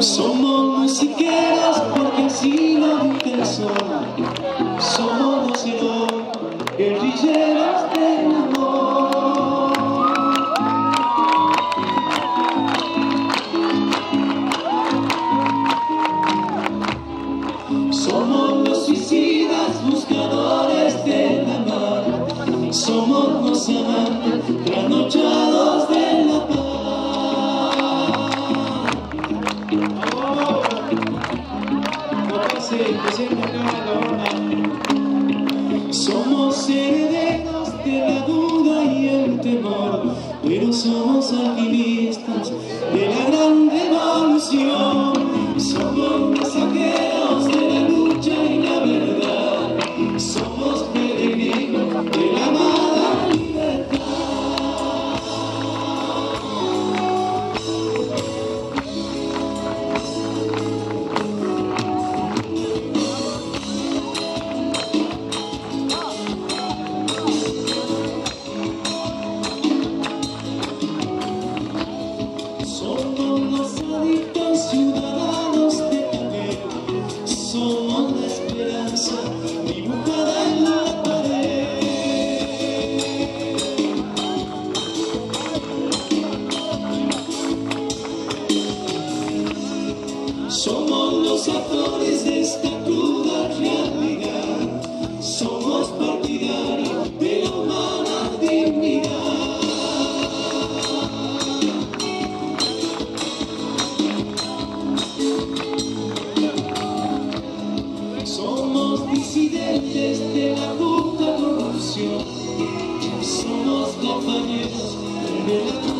Somos musiqueros porque así lo dice el sol. Somos héroes, guerrilleros Somos herederos de la duda y el temor, pero somos alquimistas de la gran revolución. Adictos ciudadanos de papel, somos la esperanza dibujada en la pared. Somos los Desde la puta corrupción, somos compañeros de la